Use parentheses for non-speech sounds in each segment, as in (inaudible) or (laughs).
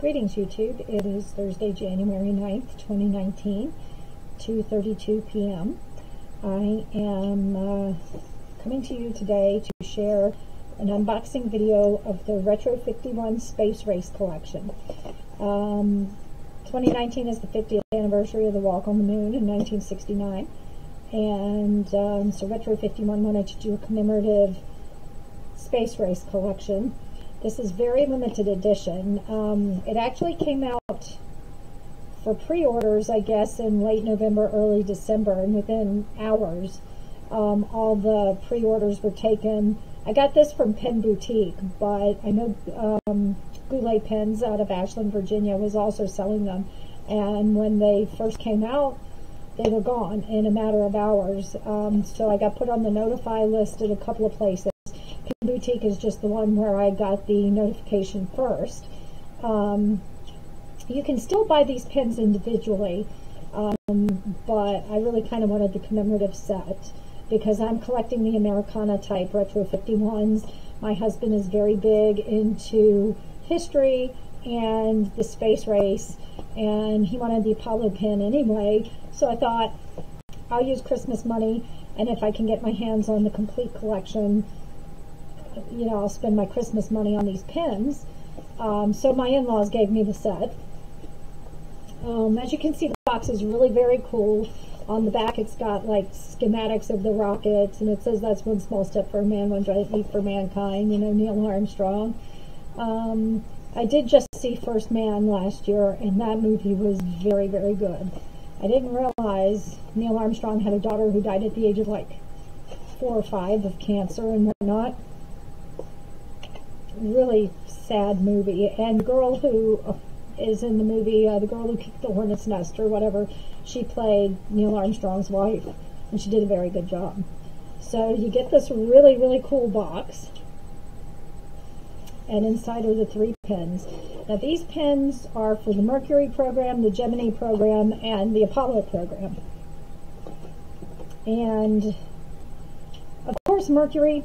Greetings YouTube. It is Thursday, January 9th, 2019, 2.32 p.m. I am uh, coming to you today to share an unboxing video of the Retro 51 Space Race Collection. Um, 2019 is the 50th anniversary of the walk on the moon in 1969 and um, so Retro 51 wanted to do a commemorative space race collection this is very limited edition. Um, it actually came out for pre-orders, I guess, in late November, early December, and within hours, um, all the pre-orders were taken. I got this from Pen Boutique, but I know um, Goulet Pens out of Ashland, Virginia was also selling them. And when they first came out, they were gone in a matter of hours. Um, so I got put on the notify list at a couple of places. Boutique is just the one where I got the notification first. Um, you can still buy these pins individually, um, but I really kind of wanted the commemorative set because I'm collecting the Americana type Retro 51s. My husband is very big into history and the space race, and he wanted the Apollo pin anyway, so I thought I'll use Christmas money, and if I can get my hands on the complete collection, you know, I'll spend my Christmas money on these pins. Um, so my in-laws gave me the set. Um, as you can see, the box is really very cool. On the back, it's got like schematics of the rockets, and it says that's one small step for man, one giant leap for mankind. You know, Neil Armstrong. Um, I did just see First Man last year, and that movie was very, very good. I didn't realize Neil Armstrong had a daughter who died at the age of like four or five of cancer and whatnot really sad movie. And girl who is in the movie, uh, the girl who kicked the hornet's nest or whatever, she played Neil Armstrong's wife, and she did a very good job. So you get this really, really cool box, and inside are the three pens. Now these pens are for the Mercury program, the Gemini program, and the Apollo program. And of course Mercury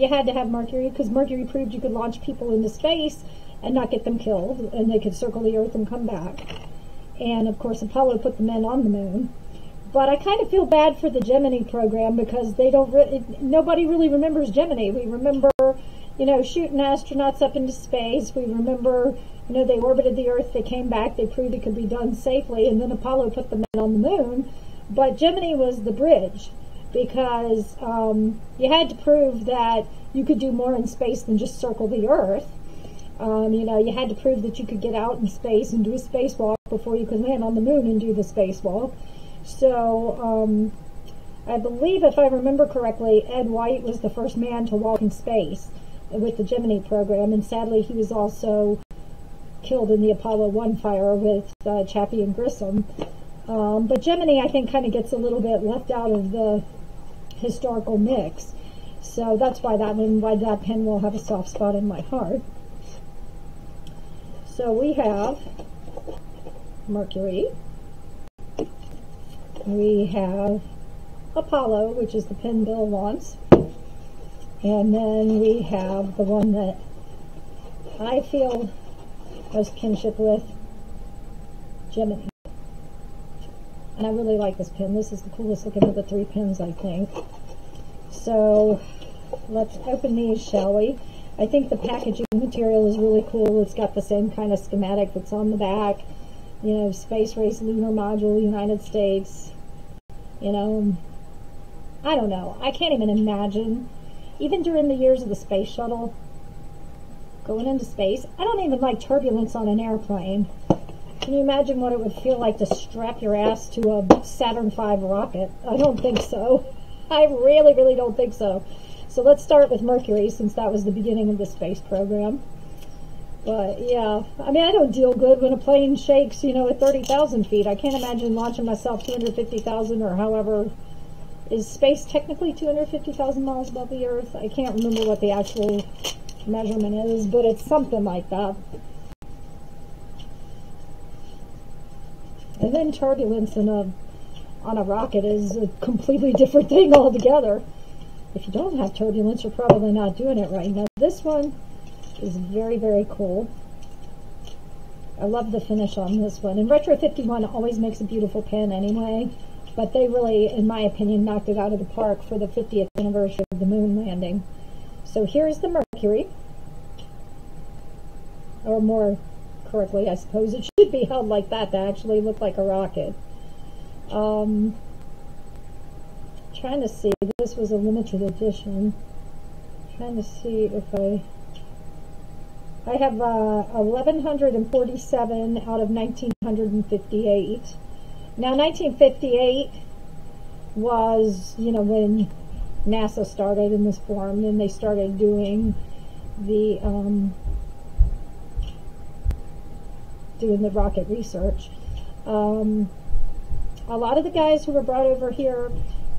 you had to have Mercury because Mercury proved you could launch people into space and not get them killed, and they could circle the Earth and come back. And of course, Apollo put the men on the moon. But I kind of feel bad for the Gemini program because they don't. Re- nobody really remembers Gemini. We remember, you know, shooting astronauts up into space. We remember, you know, they orbited the Earth. They came back. They proved it could be done safely, and then Apollo put the men on the moon. But Gemini was the bridge because um, you had to prove that you could do more in space than just circle the Earth. Um, you know, you had to prove that you could get out in space and do a spacewalk before you could land on the moon and do the spacewalk. So, um, I believe, if I remember correctly, Ed White was the first man to walk in space with the Gemini program, and sadly, he was also killed in the Apollo 1 fire with uh, Chaffee and Grissom. Um, but Gemini, I think, kind of gets a little bit left out of the historical mix. So that's why that one, why that pen will have a soft spot in my heart. So we have Mercury. We have Apollo, which is the pen Bill wants. And then we have the one that I feel most kinship with, Gemini. And I really like this pin. This is the coolest looking of the three pins, I think. So let's open these, shall we? I think the packaging material is really cool. It's got the same kind of schematic that's on the back. You know, Space Race Lunar Module, United States. You know, I don't know. I can't even imagine, even during the years of the space shuttle, going into space, I don't even like turbulence on an airplane. Can you imagine what it would feel like to strap your ass to a Saturn V rocket? I don't think so. (laughs) I really, really don't think so. So let's start with Mercury since that was the beginning of the space program. But yeah, I mean, I don't deal good when a plane shakes, you know, at 30,000 feet. I can't imagine launching myself 250,000 or however. Is space technically 250,000 miles above the Earth? I can't remember what the actual measurement is, but it's something like that. Turbulence in a on a rocket is a completely different (laughs) thing altogether. If you don't have turbulence, you're probably not doing it right. Now this one is very, very cool. I love the finish on this one. And Retro 51 always makes a beautiful pen anyway, but they really, in my opinion, knocked it out of the park for the 50th anniversary of the moon landing. So here's the Mercury, or more correctly, I suppose it should be held like that to actually look like a rocket. Um, trying to see, this was a limited edition. Trying to see if I I have uh, 1147 out of 1958. Now 1958 was, you know, when NASA started in this form and they started doing the um, doing the rocket research. Um, a lot of the guys who were brought over here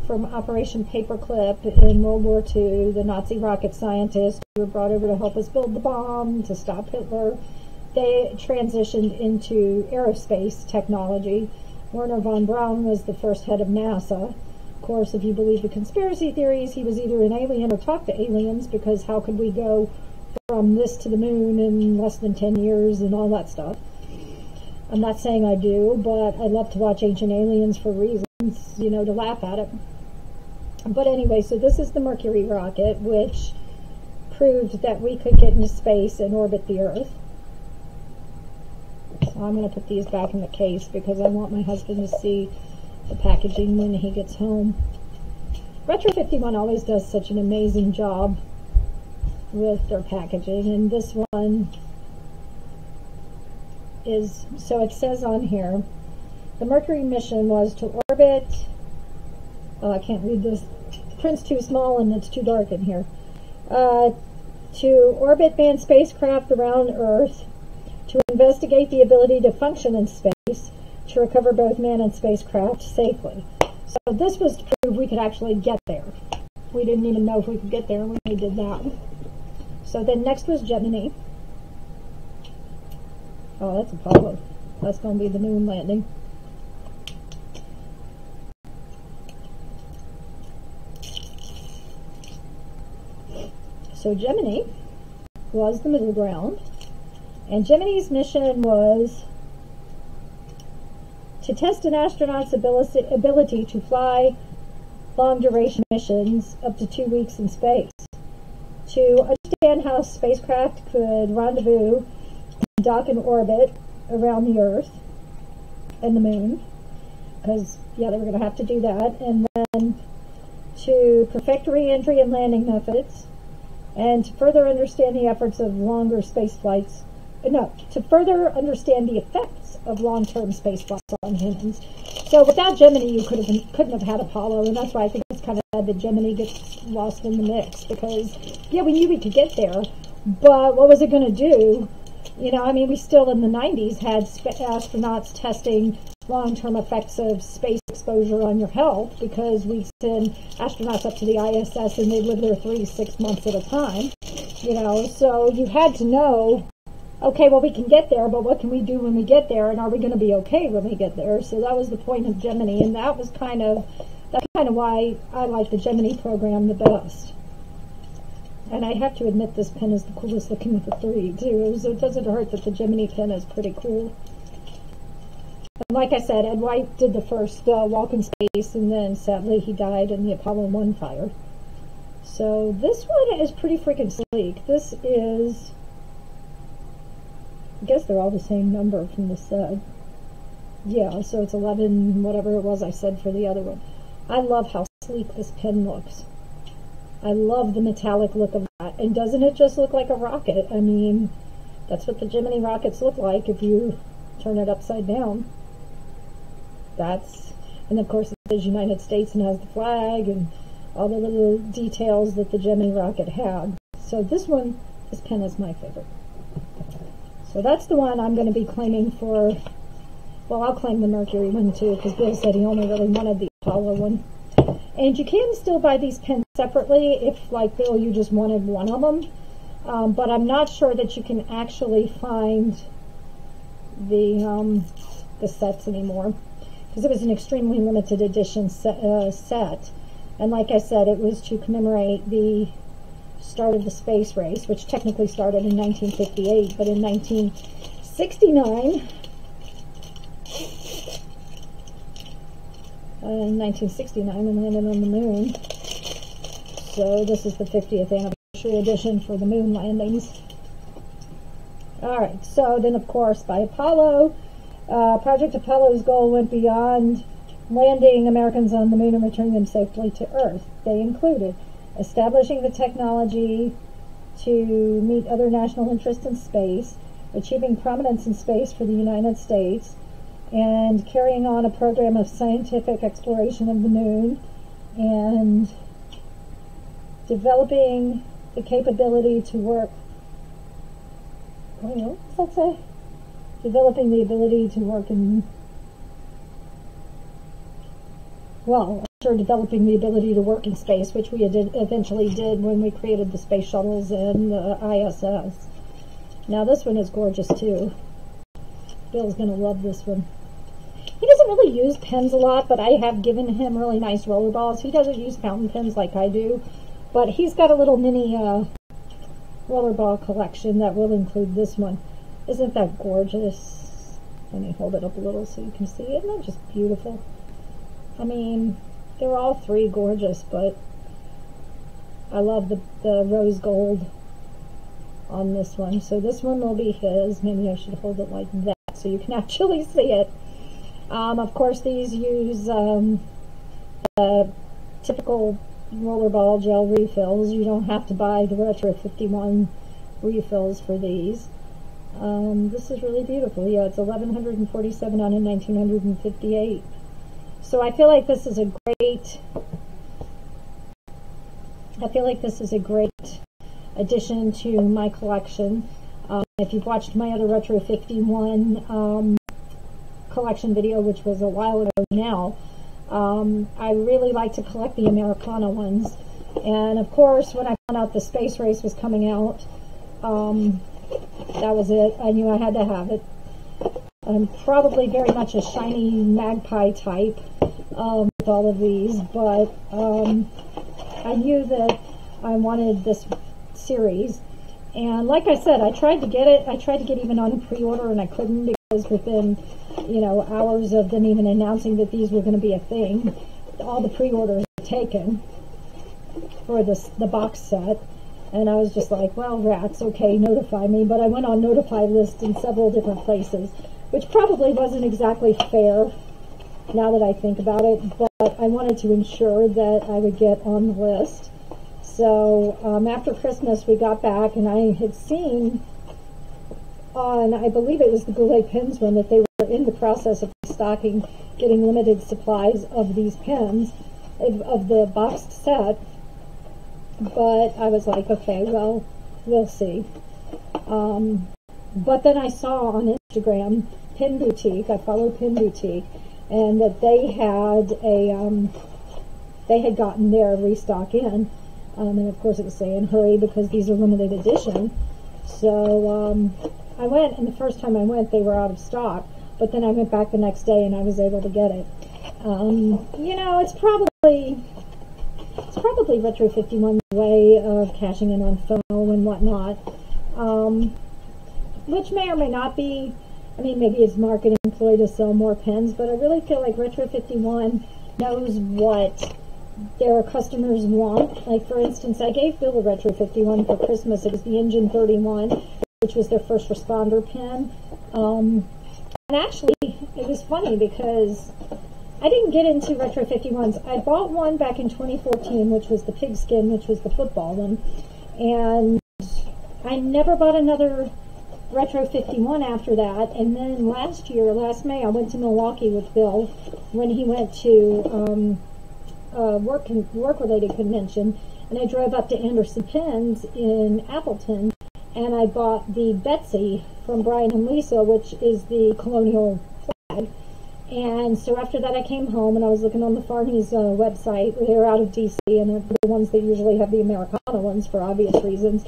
from Operation Paperclip in World War II, the Nazi rocket scientists who were brought over to help us build the bomb, to stop Hitler. They transitioned into aerospace technology. Wernher von Braun was the first head of NASA. Of course, if you believe the conspiracy theories, he was either an alien or talked to aliens because how could we go from this to the moon in less than 10 years and all that stuff. I'm not saying I do, but I love to watch Ancient Aliens for reasons, you know, to laugh at it. But anyway, so this is the Mercury rocket, which proved that we could get into space and orbit the Earth. So I'm going to put these back in the case because I want my husband to see the packaging when he gets home. Retro 51 always does such an amazing job with their packaging, and this one is, so it says on here, the Mercury mission was to orbit oh, I can't read this. Print's too small and it's too dark in here. Uh, to orbit manned spacecraft around Earth, to investigate the ability to function in space, to recover both man and spacecraft safely. So this was to prove we could actually get there. We didn't even know if we could get there when we did that. So then next was Gemini. Oh, that's Apollo. That's going to be the moon landing. So Gemini was the middle ground, and Gemini's mission was to test an astronaut's ability to fly long duration missions up to two weeks in space, to understand how spacecraft could rendezvous dock in orbit around the Earth and the Moon, because, yeah, they were going to have to do that, and then to perfect re-entry and landing methods, and to further understand the efforts of longer space flights, uh, no, to further understand the effects of long-term space flights on humans. So without Gemini, you could have been, couldn't have had Apollo, and that's why I think it's kind of sad that Gemini gets lost in the mix because, yeah, we knew we could get there, but what was it going to do? You know, I mean, we still in the 90s had astronauts testing long-term effects of space exposure on your health because we send astronauts up to the ISS and they live there three, six months at a time. You know, so you had to know, okay, well, we can get there, but what can we do when we get there, and are we going to be okay when we get there? So that was the point of Gemini, and that was kind of that's kind of why I like the Gemini program the best. And I have to admit, this pen is the coolest looking of the three, too. So it doesn't hurt that the Gemini pen is pretty cool. And like I said, Ed White did the first uh, Walk in Space, and then sadly he died in the Apollo 1 fire. So this one is pretty freaking sleek. This is, I guess they're all the same number from the set. Yeah, so it's 11, whatever it was I said for the other one. I love how sleek this pen looks. I love the metallic look of that. And doesn't it just look like a rocket? I mean, that's what the Gemini rockets look like if you turn it upside down. That's, and of course it says United States and has the flag and all the little details that the Gemini rocket had. So this one, this pen is my favorite. So that's the one I'm going to be claiming for, well, I'll claim the Mercury one too, because Bill said he only really wanted the Apollo one. And you can still buy these pens separately if, like Bill, you just wanted one of them. Um, but I'm not sure that you can actually find the um, the sets anymore because it was an extremely limited edition set, uh, set. And like I said, it was to commemorate the start of the space race, which technically started in 1958, but in 19 uh, in 1969 and landed on the moon. So this is the 50th anniversary edition for the moon landings. All right, so then of course by Apollo, uh, Project Apollo's goal went beyond landing Americans on the moon and returning them safely to Earth. They included establishing the technology to meet other national interests in space, achieving prominence in space for the United States, and carrying on a program of scientific exploration of the moon and developing the capability to work. Does that say? Developing the ability to work in. Well, sure developing the ability to work in space, which we eventually did when we created the space shuttles and the ISS. Now, this one is gorgeous too. Bill's going to love this one. Doesn't really use pens a lot, but I have given him really nice roller balls. He doesn't use fountain pens like I do, but he's got a little mini uh, roller ball collection that will include this one. Isn't that gorgeous? Let me hold it up a little so you can see. Isn't that just beautiful? I mean, they're all three gorgeous, but I love the, the rose gold on this one. So this one will be his. Maybe I should hold it like that so you can (laughs) actually see it. Um, of course, these use um, typical rollerball gel refills. You don't have to buy the Retro 51 refills for these. Um, this is really beautiful. Yeah, it's 1147 on in 1958. So I feel like this is a great. I feel like this is a great addition to my collection. Um, if you've watched my other Retro 51 um, collection video, which was a while ago now. Um, I really like to collect the Americana ones. And of course, when I found out the space race was coming out, um, that was it. I knew I had to have it. I'm probably very much a shiny magpie type um, with all of these, but um, I knew that I wanted this series. And like I said, I tried to get it. I tried to get even on pre-order, and I couldn't because within you know, hours of them even announcing that these were going to be a thing, all the pre-orders taken for this the box set. And I was just like, well, rats, okay, notify me. But I went on notify list in several different places, which probably wasn't exactly fair now that I think about it. But I wanted to ensure that I would get on the list. So um, after Christmas, we got back, and I had seen on, I believe it was the Goulet Pens one, that they were in the process of stocking, getting limited supplies of these pens, of, the boxed set. But I was like, okay, well, we'll see. Um, but then I saw on Instagram Pen Boutique, I follow Pen Boutique, and that they had a, um, they had gotten their restock in. Um, and of course it was saying hurry because these are limited edition. So um, I went, and the first time I went, they were out of stock. But then I went back the next day, and I was able to get it. Um, you know, it's probably it's probably Retro 51's way of cashing in on FOMO and whatnot, um, which may or may not be. I mean, maybe it's marketing ploy to sell more pens, but I really feel like Retro 51 knows what their customers want. Like, for instance, I gave Bill a Retro 51 for Christmas. It was the Engine 31 which was their first responder pin. Um, and actually, it was funny because I didn't get into Retro 51s. I bought one back in 2014, which was the pigskin, which was the football one. And I never bought another Retro 51 after that. And then last year, last May, I went to Milwaukee with Bill when he went to um, a work, work-related convention. And I drove up to Anderson Pens in Appleton and I bought the Betsy from Brian and Lisa, which is the colonial flag. And so after that, I came home and I was looking on the Fahrney's uh, website. They're out of DC and they're the ones that usually have the Americana ones for obvious reasons.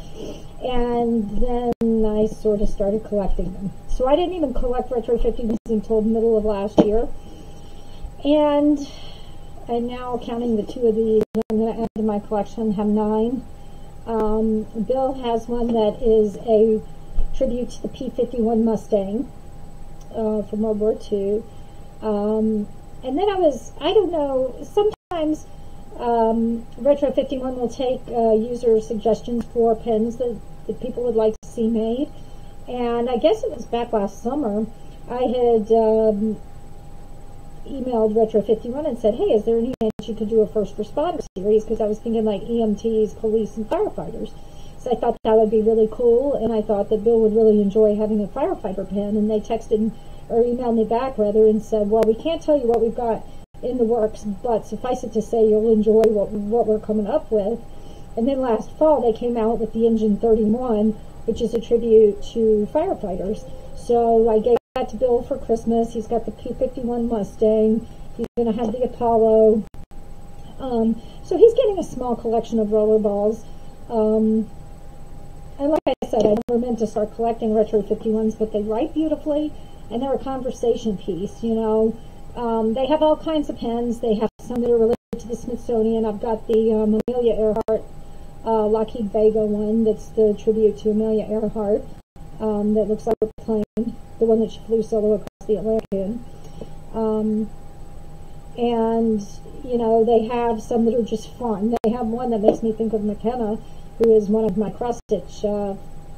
And then I sort of started collecting them. So I didn't even collect Retro 50s until the middle of last year. And I'm now counting the two of these. I'm going to add to my collection, have nine. Um, Bill has one that is a tribute to the P-51 Mustang uh, from World War II. Um, and then I was, I don't know, sometimes um, Retro 51 will take uh, user suggestions for pins that, that people would like to see made. And I guess it was back last summer, I had um, emailed Retro 51 and said, hey, is there any chance you could do a first responder series? Because I was thinking like EMTs, police, and firefighters. So I thought that would be really cool, and I thought that Bill would really enjoy having a firefighter pin. And they texted or emailed me back rather and said, well, we can't tell you what we've got in the works, but suffice it to say you'll enjoy what, what we're coming up with. And then last fall they came out with the Engine 31, which is a tribute to firefighters. So I gave that to Bill for Christmas. He's got the P-51 Mustang. He's going to have the Apollo. Um, so he's getting a small collection of roller balls. Um, and like I said, I never meant to start collecting retro 51s, but they write beautifully and they're a conversation piece, you know. Um, they have all kinds of pens. They have some that are related to the Smithsonian. I've got the um, Amelia Earhart uh, Lockheed Vega one that's the tribute to Amelia Earhart um, that looks like a plane, the one that she flew solo across the Atlantic in. Um, and, you know, they have some that are just fun. They have one that makes me think of McKenna, who is one of my cross-stitch uh,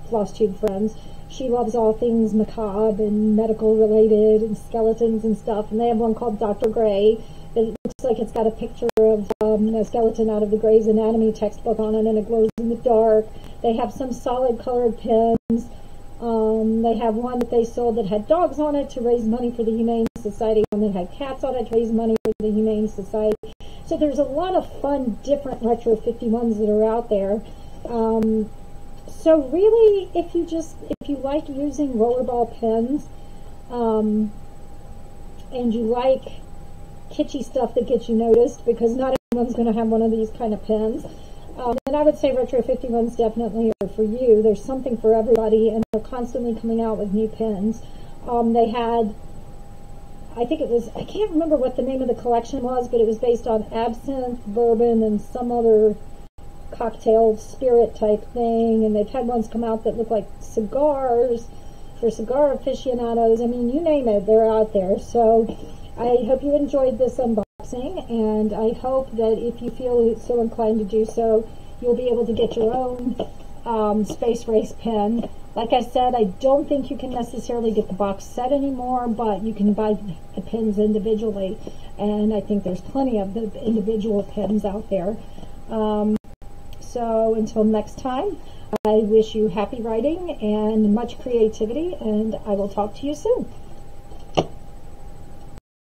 floss tube friends she loves all things macabre and medical related and skeletons and stuff. And they have one called Dr. Gray that looks like it's got a picture of um, a skeleton out of the Gray's Anatomy textbook on it and it glows in the dark. They have some solid colored pens. Um, they have one that they sold that had dogs on it to raise money for the Humane Society, one that had cats on it to raise money for the Humane Society. So there's a lot of fun, different Retro 51s that are out there. Um, so really, if you just, if you like using rollerball pens, um, and you like kitschy stuff that gets you noticed, because not everyone's going to have one of these kind of pens, um, and I would say Retro 51s definitely are for you. There's something for everybody, and they're constantly coming out with new pens. Um, they had, I think it was, I can't remember what the name of the collection was, but it was based on absinthe, bourbon, and some other cocktail spirit type thing, and they've had ones come out that look like cigars for cigar aficionados. I mean, you name it, they're out there. So I hope you enjoyed this unboxing, and I hope that if you feel so inclined to do so, you'll be able to get your own um, Space Race pen. Like I said, I don't think you can necessarily get the box set anymore, but you can buy the pins individually, and I think there's plenty of the individual pins out there. Um, so until next time, I wish you happy writing and much creativity, and I will talk to you soon.